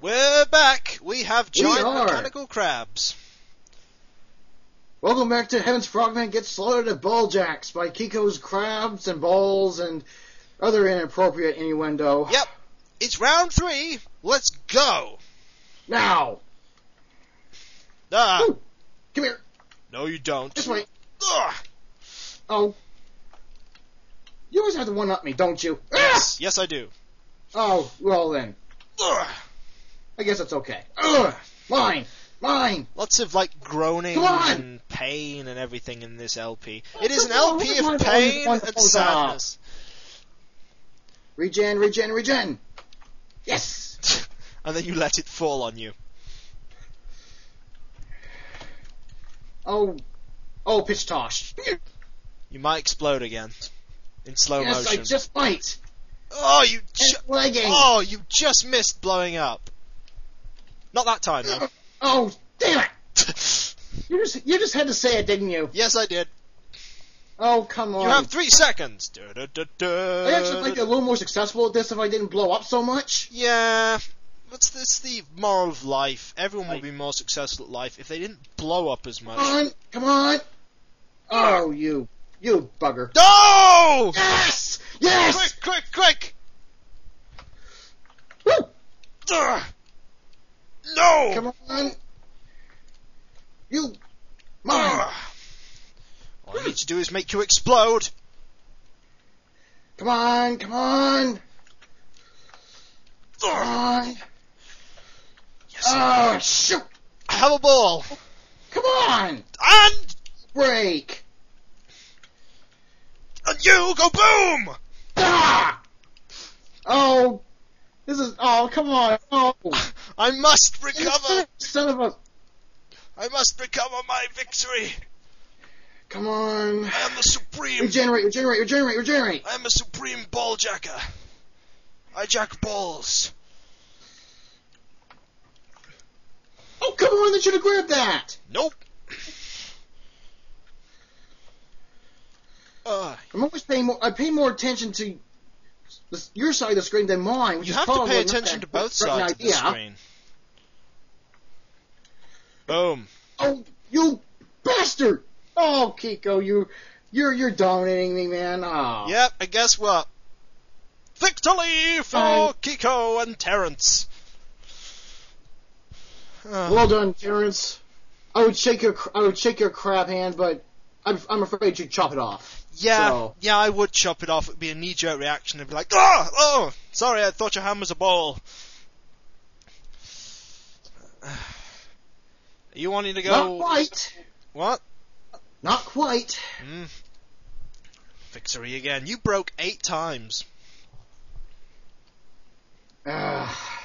We're back. We have giant are. mechanical crabs. Welcome back to Heaven's Frogman Gets Slaughtered at Ball Jacks by Kiko's Crabs and Balls and other inappropriate innuendo. Yep. It's round three. Let's go. Now, Ah, Ooh. come here. no, you don't. This way. Ugh. Oh. You always have to one up me, don't you? Yes, yes, I do. Ah! Oh, well then. Ugh. I guess it's okay. Ugh. Mine. Mine. Lots of like groaning and pain and everything in this LP. It is an LP of pain and sadness. Regen, regen, regen. Yes. and then you let it fall on you. Oh. Oh, pitch tosh. You might explode again in slow yes, I just might. Oh, you! Ju- oh, you just missed blowing up. Not that time though. Oh, damn it! You just you just had to say it, didn't you? yes, I did. Oh, come on. You have three seconds. I'd actually like a little more successful at this if I didn't blow up so much. Yeah. What's this the moral of life? Everyone would be more successful at life if they didn't blow up as much. Come on, come on. Oh, you, you bugger. No! Yes, yes. Quick, quick, quick! Woo! Ugh. No! Come on. You, mine. Ah. All I need to do is make you explode. Come on, come on, come ah. on. Yes. Oh, shoot. I have a ball. Come on. And, Break. and you go boom! Ah! Oh, this is. Oh, come on. Oh. I must recover. Son of a. I must recover my victory. Come on. I am the supreme. Regenerate, regenerate, regenerate, regenerate. I am a supreme ball jacker. I jack balls. Oh, come on, they should have grabbed that. Nope. Uh, I'm always paying more. I pay more attention to the, your side of the screen than mine. Which you have to pay attention to both sides of the idea. screen. Boom. Oh, you bastard! Oh, Kiko, you, you're you're dominating me, man. Oh. Yep, and guess what? Victory for Um, Kiko and Terrence. Uh, Well done, Terrence. I would shake your I would shake your crab hand, but I'm I'm afraid you'd chop it off. yeah, so- yeah, I would chop it off. It'd be a knee-jerk reaction. It'd be like, oh, oh, sorry, I thought your hand was a ball. Are you wanting to go? Not quite. What? Not quite. Mm. Victory again. You broke eight times. Ah,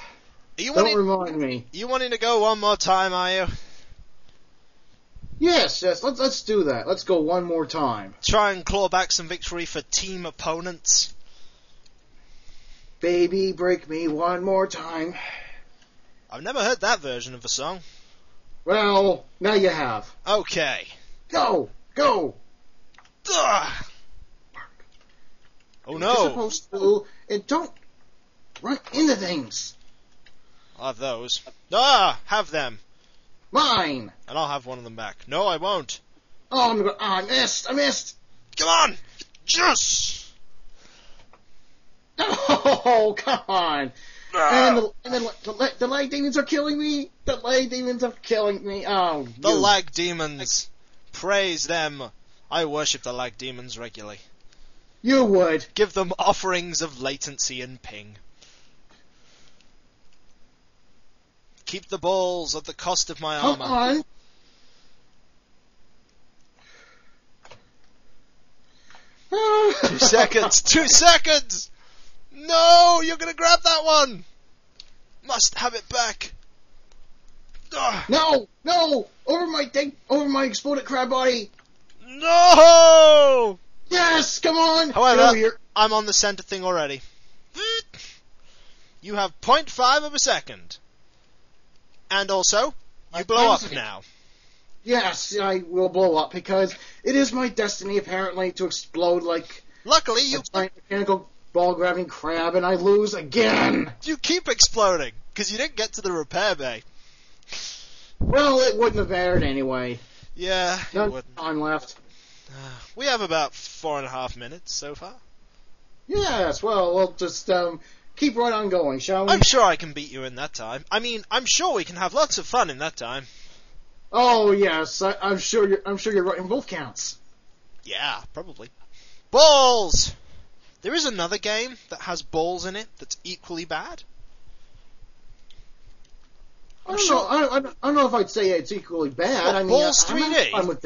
Are you don't wanting? remind me. you wanting to go one more time? Are you? Yes, yes. Let's let's do that. Let's go one more time. Try and claw back some victory for team opponents. Baby, break me one more time. I've never heard that version of the song. Well, now you have. Okay. Go, go. Ugh. Oh no! You're supposed to, and don't run into things. I'll have those. Ah, have them, Mine. and I'll have one of them back. No, I won't. Oh, I'm gonna, oh, I missed. I missed. Come on! Yes! Oh, come on. And, Ah, the, and then the, the, the lag demons are killing me. The lag demons are killing me. Oh, the you- lag demons. Praise them. I worship the lag demons regularly. You would. Give them offerings of latency and ping. Keep the balls at the cost of my armor. Two seconds. Two seconds. No, you're gonna grab that one. Must have it back. Ah, No, no, over my thing, over my exploded crab body. no. Yes, come on. However-. I'm on the center thing already. You have 0.5 of a second. And also, you I blow up now. Yes, I will blow up because it is my destiny apparently to explode like Luckily, you a giant mechanical ball grabbing crab, and I lose again. you keep exploding. because you didn't get to the repair bay. Well, it wouldn't have mattered anyway. Yeah, it wouldn't. time left. We have about four and a half minutes so far. Yes, well, we'll just um, keep right on going, shall we? I'm sure I can beat you in that time. I mean, I'm sure we can have lots of fun in that time. Oh yes, I, I'm sure you're. I'm sure you're right in both counts. Yeah, probably. Balls! There is another game that has balls in it that's equally bad. I I'm don't sure- know. I, I, don't- I don't know if I'd say it's equally bad. What, I mean, Balls I, I'm 3D? fine with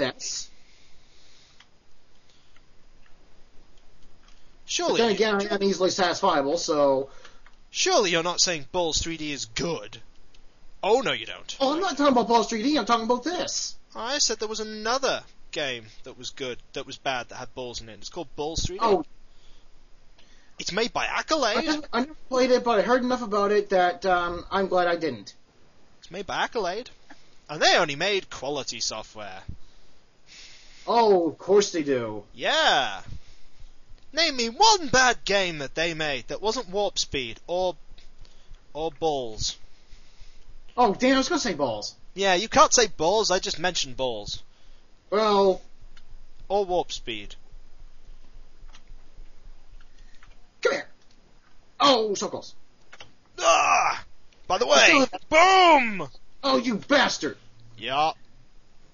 this. But Surely, then again, I'm easily satisfiable, so. surely you're not saying Ballz 3D is good. Oh no, you don't. Oh, I'm not talking about Ballz 3D. I'm talking about this. I said there was another game that was good, that was bad, that had balls in it. It's called Ballz 3D. Oh, It's made by I Accolade. never, I never played it, but I heard enough about it that um, I'm glad I didn't. It's made by Accolade. And they only made quality software. Oh, of course they do. Yeah. Name me one bad game that they made that wasn't Warp Speed or or Balls. Oh, damn! I was gonna say balls. Yeah, you can't say Balls. I just mentioned Balls Well, or Warp Speed. come here. Oh, so close. Ah! By the way, boom! Oh, you bastard! Yup,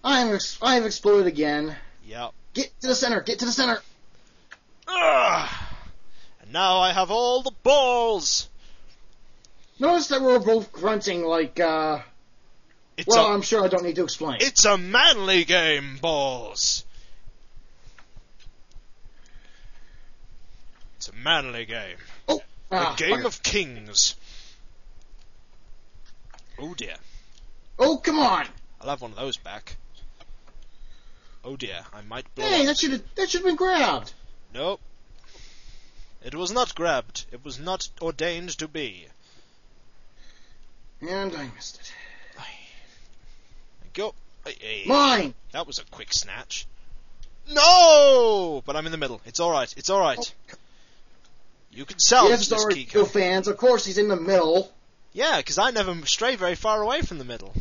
I'm ex- I've exploded again. yup. Get to the center. Get to the center. Ah! And now I have all the balls. Notice that we're both grunting like. uh... It's Well, a I'm sure I don't need to explain. it's a manly game, balls. It's a manly game. The Ah, game fucker. of kings. Oh dear. Oh, come on! I'll have one of those back. Oh dear, I might blow Hey, up. that should that should have been grabbed. Nope. It was not grabbed. It was not ordained to be. And I missed it. Go. Hey, hey, Mine. That was a quick snatch. No! But I'm in the middle. It's alright. It's alright. You can salvage yes, this Kiko. fans. Of course, he's in the middle. Yeah, because I never stray very far away from the middle.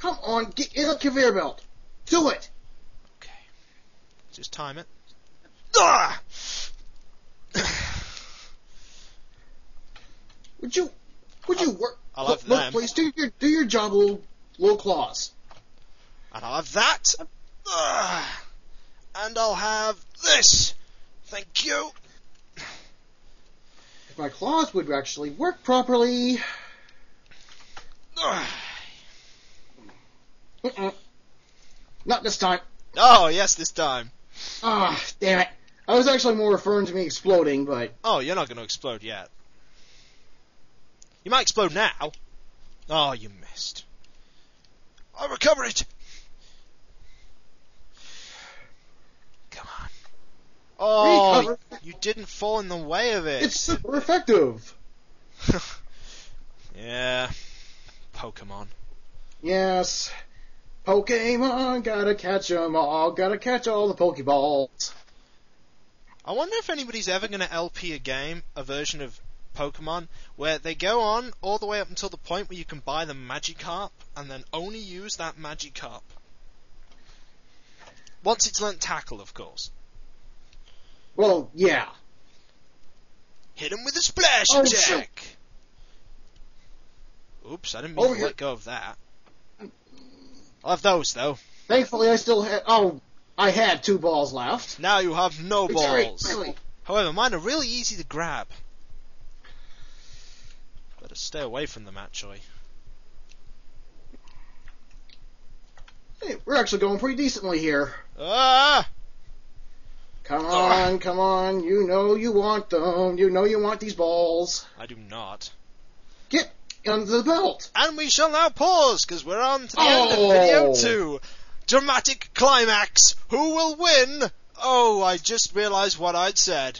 Come on, get in the conveyor belt. Do it. Okay. Just time it. Ah! Would you? Would you work? I'll have look, them. please do your do your job, little little claws. And I'll have that. And I'll have this. Thank you. If my claws would actually work properly. Ah. Not this time. Oh, yes, this time. Ah, damn it. I was actually more referring to me exploding, but Oh, you're not going to explode yet. You might explode now. Oh, you missed. I'll recover it. Come on. Oh, Recover. you didn't fall in the way of it. it's super effective. yeah. Pokemon. Yes. Pokemon, gotta catch 'em all, gotta catch all the Pokeballs. I wonder if anybody's ever going to LP a game, a version of Pokemon, where they go on all the way up until the point where you can buy the Magikarp and then only use that Magikarp. Once it's learnt Tackle, of course. Well, yeah. Hit him with a splash Oh, attack! Oops, I didn't mean Over to here. let go of that. I'll have those, though. Thankfully, I still have. Oh, I had two balls left. Now you have no Sorry, balls. really. However, mine are really easy to grab. Better stay away from them, actually. Hey, we're actually going pretty decently here. Ah! Come on, come on. You know you want them. You know you want these balls. I do not. Get under the belt. And we shall now pause, because we're on to the end of Oh. video two. Dramatic climax. Who will win? Oh, I just realised what I'd said.